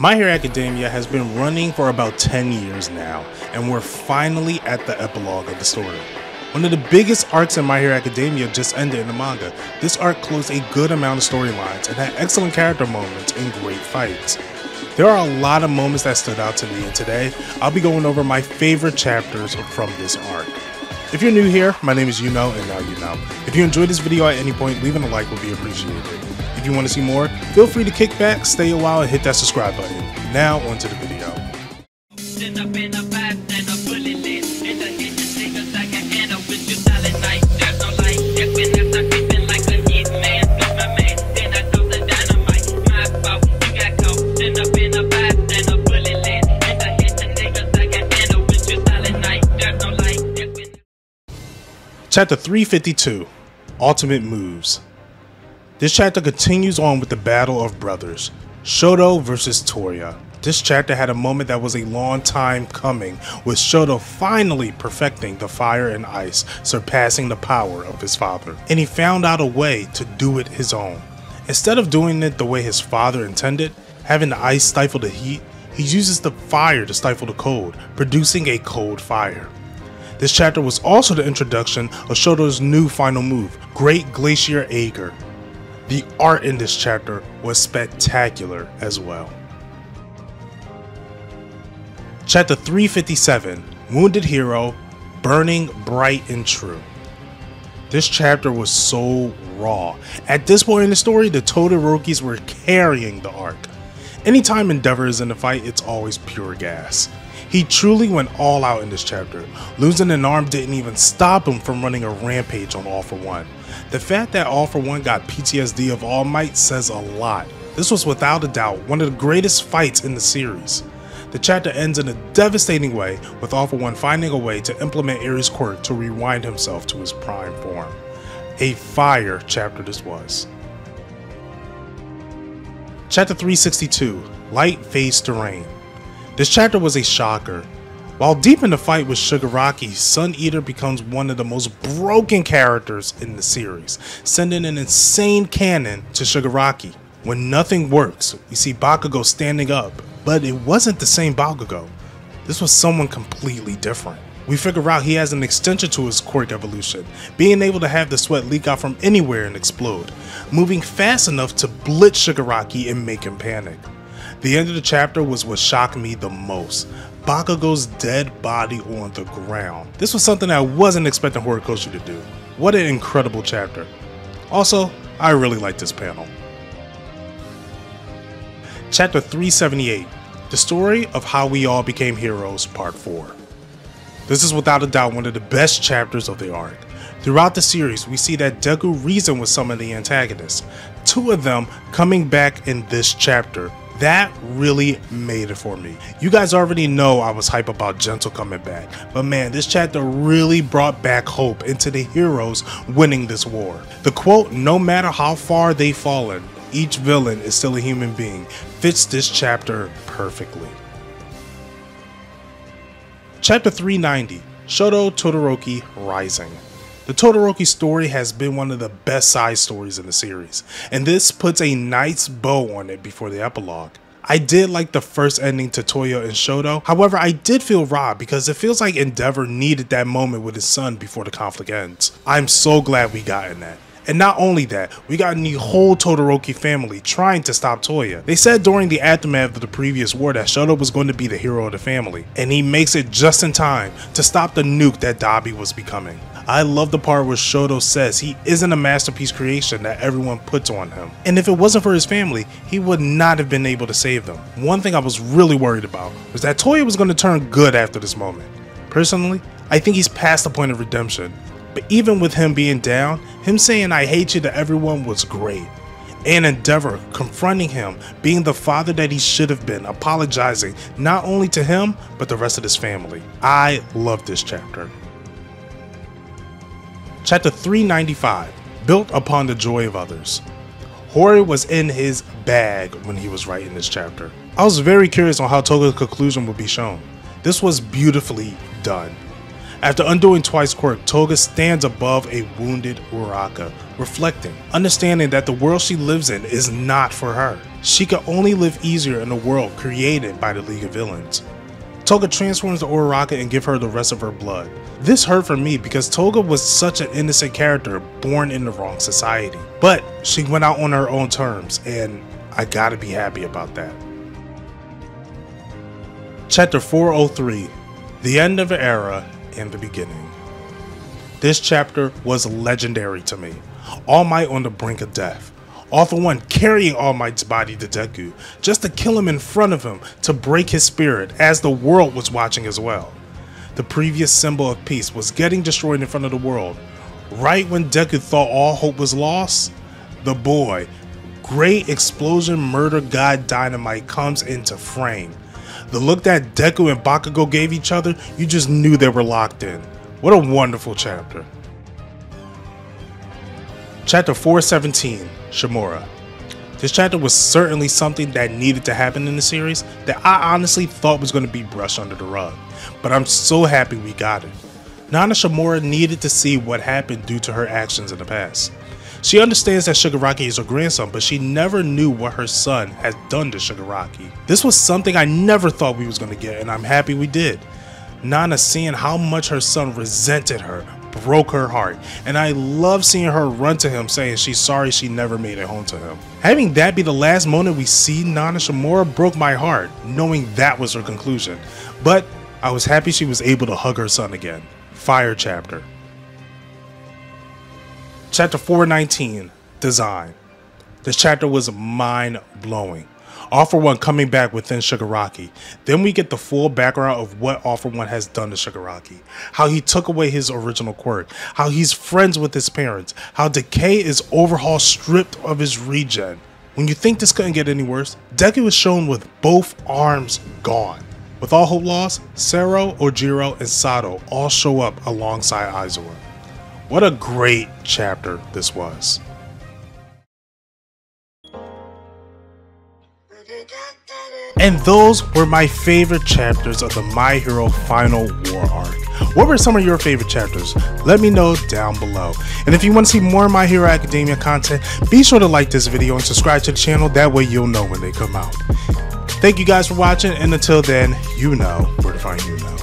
My Hero Academia has been running for about 10 years now, and we're finally at the epilogue of the story. One of the biggest arcs in My Hero Academia just ended in the manga. This arc closed a good amount of storylines and had excellent character moments and great fights. There are a lot of moments that stood out to me, and today I'll be going over my favorite chapters from this arc. If you're new here, my name is Yuno, and now you know. If you enjoyed this video at any point, leaving a like would be appreciated. You want to see more, feel free to kick back, stay a while, and hit that subscribe button. Now, onto the video. Chapter 352 Ultimate Moves. This chapter continues on with the battle of brothers, Shoto versus Toya. This chapter had a moment that was a long time coming, with Shoto finally perfecting the fire and ice, surpassing the power of his father. And he found out a way to do it his own. Instead of doing it the way his father intended, having the ice stifle the heat, he uses the fire to stifle the cold, producing a cold fire. This chapter was also the introduction of Shoto's new final move, Great Glacier Aegir. The art in this chapter was spectacular as well. Chapter 357 Wounded Hero Burning Bright and True. This chapter was so raw. At this point in the story, the Todorokis were carrying the arc. Anytime Endeavor is in the fight, it's always pure gas. He truly went all out in this chapter. Losing an arm didn't even stop him from running a rampage on All For One. The fact that All For One got PTSD of All Might says a lot. This was without a doubt one of the greatest fights in the series. The chapter ends in a devastating way, with All For One finding a way to implement Eri's quirk to rewind himself to his prime form. A fire chapter this was. Chapter 362 Light Fades to Rain. This chapter was a shocker. While deep in the fight with Shigaraki, Suneater becomes one of the most broken characters in the series, sending an insane cannon to Shigaraki. When nothing works, we see Bakugo standing up, but it wasn't the same Bakugo. This was someone completely different. We figure out he has an extension to his quirk evolution, being able to have the sweat leak out from anywhere and explode, moving fast enough to blitz Shigaraki and make him panic. The end of the chapter was what shocked me the most. Bakugo's dead body on the ground. This was something I wasn't expecting Horikoshi to do. What an incredible chapter. Also, I really like this panel. Chapter 378 The Story of How We All Became Heroes, Part 4. This is without a doubt one of the best chapters of the arc. Throughout the series, we see that Deku reasoned with some of the antagonists, two of them coming back in this chapter that really made it for me. You guys already know I was hype about Gentle coming back, but man, this chapter really brought back hope into the heroes winning this war. The quote, no matter how far they've fallen, each villain is still a human being, fits this chapter perfectly. Chapter 390 Shoto Todoroki Rising. The Todoroki story has been one of the best side stories in the series, and this puts a nice bow on it before the epilogue. I did like the first ending to Toya and Shoto, however I did feel robbed because it feels like Endeavor needed that moment with his son before the conflict ends. I'm so glad we got in that. And not only that, we got the whole Todoroki family trying to stop Toya. They said during the aftermath of the previous war that Shoto was going to be the hero of the family, and he makes it just in time to stop the nuke that Dabi was becoming. I love the part where Shoto says he isn't a masterpiece creation that everyone puts on him. And if it wasn't for his family, he would not have been able to save them. One thing I was really worried about was that Toya was going to turn good after this moment. Personally, I think he's past the point of redemption. But even with him being down, him saying I hate you to everyone was great. And Endeavor confronting him, being the father that he should have been, apologizing not only to him, but the rest of his family. I love this chapter. Chapter 395 Built upon the joy of others. Hori was in his bag when he was writing this chapter. I was very curious on how Toga's conclusion would be shown. This was beautifully done. After undoing twice quirk, Toga stands above a wounded Uraraka, reflecting, understanding that the world she lives in is not for her. She can only live easier in a world created by the League of Villains. Toga transforms the Uraraka and give her the rest of her blood. This hurt for me because Toga was such an innocent character born in the wrong society. But she went out on her own terms and I gotta be happy about that. Chapter 403 The End of an Era and the Beginning. This chapter was legendary to me. All Might on the brink of death. All for One carrying All Might's body to Deku, just to kill him in front of him to break his spirit as the world was watching as well. The previous symbol of peace was getting destroyed in front of the world. Right when Deku thought all hope was lost, the boy, great explosion murder god Dynamite comes into frame. The look that Deku and Bakugo gave each other, you just knew they were locked in. What a wonderful chapter. Chapter 417 Shimura. This chapter was certainly something that needed to happen in the series that I honestly thought was going to be brushed under the rug, but I'm so happy we got it. Nana Shimura needed to see what happened due to her actions in the past. She understands that Shigaraki is her grandson, but she never knew what her son had done to Shigaraki. This was something I never thought we was going to get, and I'm happy we did. Nana seeing how much her son resented her, broke her heart, and I love seeing her run to him saying she's sorry she never made it home to him. Having that be the last moment we see Nana Shimura broke my heart, knowing that was her conclusion, but I was happy she was able to hug her son again. Fire chapter. Chapter 419 Design. This chapter was mind blowing. For One coming back within Shigaraki. Then we get the full background of what for One has done to Shigaraki. How he took away his original quirk. How he's friends with his parents. How Decay is overhaul stripped of his regen. When you think this couldn't get any worse, Deku is shown with both arms gone. With all hope lost, Sero, Ojiro, and Sato all show up alongside Aizawa. What a great chapter this was. And those were my favorite chapters of the My Hero Final War arc. What were some of your favorite chapters? Let me know down below. And if you want to see more My Hero Academia content, be sure to like this video and subscribe to the channel. That way you'll know when they come out. Thank you guys for watching, and until then, you know where to find you now.